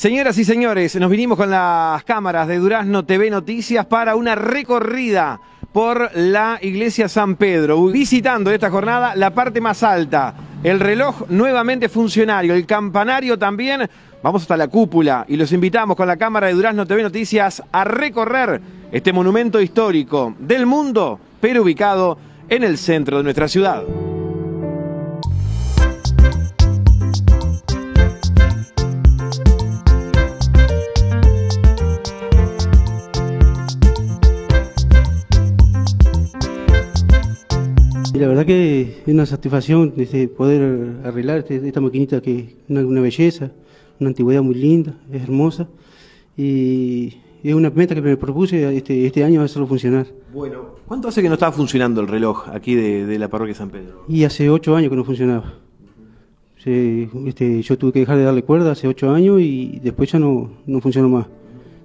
Señoras y señores, nos vinimos con las cámaras de Durazno TV Noticias para una recorrida por la iglesia San Pedro, visitando esta jornada la parte más alta, el reloj nuevamente funcionario, el campanario también. Vamos hasta la cúpula y los invitamos con la cámara de Durazno TV Noticias a recorrer este monumento histórico del mundo, pero ubicado en el centro de nuestra ciudad. La verdad que es una satisfacción este, poder arreglar este- esta maquinita que es una, una belleza, una antigüedad muy linda, es hermosa y es una meta que me propuse este, este año hacerlo funcionar. Bueno, ¿cuánto hace que no estaba funcionando el reloj aquí de, de la parroquia San Pedro? Y hace ocho años que no funcionaba. Se- este, yo tuve que dejar de darle cuerda hace ocho años y después ya no, no funcionó más.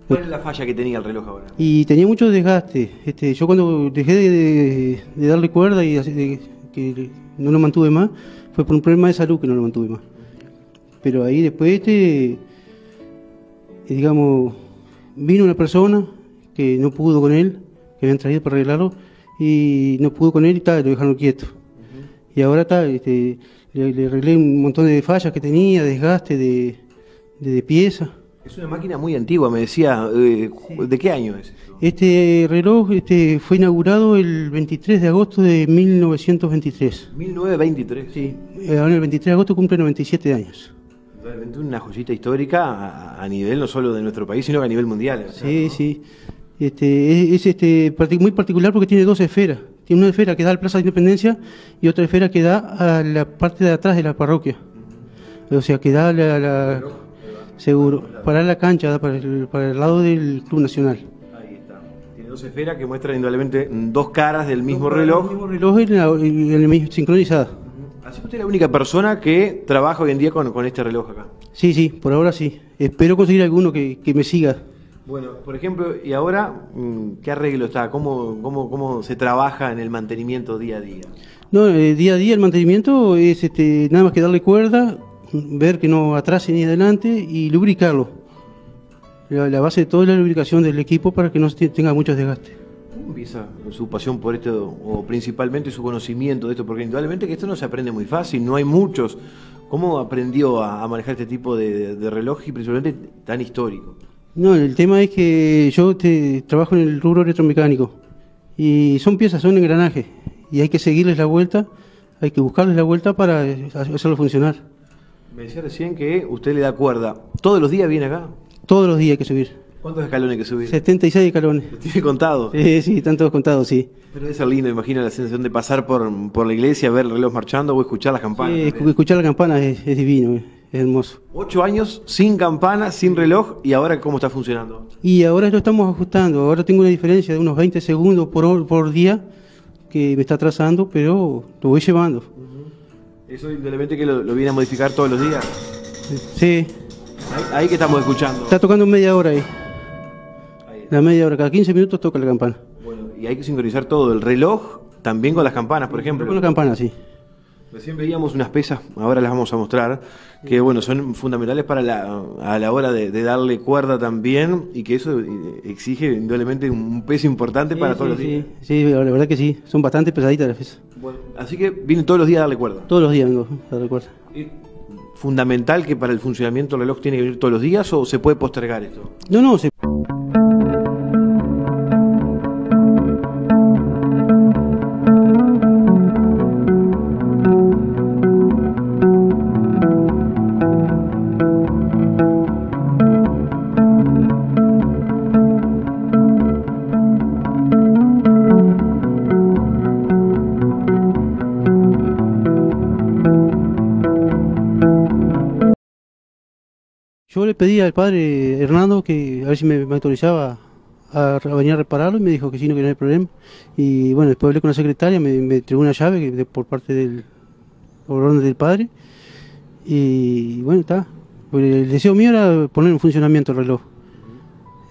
¿Cuál es la falla que tenía el reloj ahora? Y tenía mucho desgaste. Este, yo cuando dejé de, de- de darle cuerda y de- que no lo mantuve más, fue por un problema de salud que no lo mantuve más. Pero ahí después, este, digamos, vino una persona que no pudo con él, que habían traído para arreglarlo, y no pudo con él y tal, lo dejaron quieto. Y ahora está, este, le, le arreglé un montón de fallas que tenía, desgaste de, de, de pieza. Es una máquina muy antigua, me decía. eh, ¿De qué año es? Este reloj este, fue inaugurado el 23 de agosto de 1923. 1923. Sí, eh, ahora el 23 de agosto cumple 97 años. Realmente una joyita histórica a, nivel no solo de nuestro país, sino que a nivel mundial. Sí, sí. Este, es es, este, muy particular porque tiene dos esferas. Tiene una esfera que da al Plaza de Independencia y otra esfera que da a la parte de atrás de la parroquia. O sea, que da a la, la- seguro, para la cancha, para el, para el lado del Club Nacional. Ahí está. Tiene dos esferas que muestran indudablemente dos caras del mismo El reloj. mismo reloj en la- en sincronizada. Así que usted es la única persona que trabaja hoy en día con, con este reloj acá. Sí, sí, por ahora sí. Espero conseguir alguno que, que me siga. Bueno, por ejemplo, y ahora, mm, ¿qué arreglo está? ¿Cómo, cómo, cómo se trabaja en el mantenimiento día a día? No, eh, día a día el mantenimiento es este, nada más que darle cuerda, ver que no atrase ni adelante y lubricarlo. La, la base de todo es la lubricación del equipo para que no tenga muchos desgastes. ¿Cómo empieza su pasión por esto, o principalmente su conocimiento de esto? Porque indudablemente que esto no se aprende muy fácil, no hay muchos. ¿Cómo aprendió a, a manejar este tipo de, de reloj y principalmente tan histórico? No, el tema es que yo este, trabajo en el rubro electromecánico y son piezas, son engranajes y hay que seguirles la vuelta, hay que buscarles la vuelta para hacerlo funcionar. Me decía recién que usted le da cuerda. ¿Todos los días viene acá? Todos los días hay que subir. ¿Cuántos escalones hay que subir? 76 escalones. ¿Lo tiene contado? Sí, sí, están todos contados, sí. Pero debe ser lindo, imagino la sensación de pasar por, por la iglesia, ver el reloj marchando o escuchar las campanas. Sí, también. escuchar la campana es, es divino, es hermoso. Ocho años sin campana, sin reloj, y ahora cómo está funcionando. Y ahora lo estamos ajustando, ahora tengo una diferencia de unos 20 segundos por, por día que me está atrasando, pero lo voy llevando. Eso indudablemente que lo, lo viene a modificar todos los días. Sí, Ahí, ahí que estamos escuchando. está tocando media hora ahí. La media hora, cada 15 minutos toca la campana. Bueno, y hay que sincronizar todo, el reloj también con las campanas, por ejemplo. Con la campana, sí. Recién veíamos unas pesas, ahora las vamos a mostrar, que bueno, son fundamentales para la, a la hora de, de darle cuerda también y que eso eh, exige indudablemente un peso importante para Sí, todos los días. Sí, sí, la verdad que sí, son bastante pesaditas las pesas. Bueno, así que vienen todos los días a darle cuerda. Todos los días vengo a recuerdo. ¿Es fundamental que para el funcionamiento el reloj tiene que venir todos los días o se puede postergar esto? No, no, se... Yo le pedí al padre Hernando que a ver si me, me autorizaba a, a venir a repararlo y me dijo que sí, no, que no hay problema. Y bueno, después hablé con la secretaria, me, me entregó una llave que de- por parte del por orden del padre. Y bueno, está. El deseo mío era poner en funcionamiento el reloj.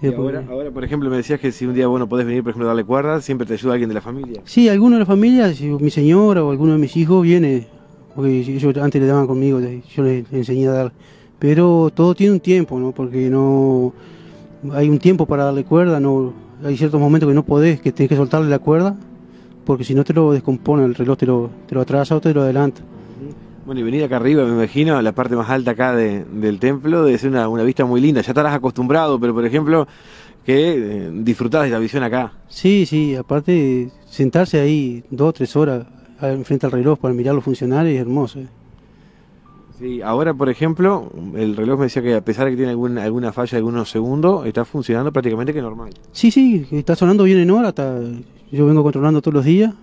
Y Eh, ahora, ahora, por ejemplo, me decías que si un día bueno podés venir, por ejemplo, a darle cuerda, siempre te ayuda alguien de la familia. Sí, alguno de la familia, si mi señora o alguno de mis hijos viene, porque ellos antes le daban conmigo, yo les enseñé a dar, Pero todo tiene un tiempo, ¿no? Porque no hay un tiempo para darle cuerda, no hay ciertos momentos que no podés, que tenés que soltarle la cuerda, porque si no te lo descompone, el reloj te lo, te lo atrasa o te lo adelanta. Bueno, y venir acá arriba, me imagino, la parte más alta acá de- del templo, debe ser una, una vista muy linda. Ya estarás acostumbrado, pero por ejemplo, que eh, disfrutás de la visión acá. Sí, sí, aparte sentarse ahí dos o tres horas enfrente al reloj para mirar los funcionarios es hermoso. ¿eh? Sí, ahora, por ejemplo, el reloj me decía que a pesar de que tiene algún- alguna falla de algunos segundos, está funcionando prácticamente que normal. Sí, sí, está sonando bien en hora, yo vengo controlando todos los días.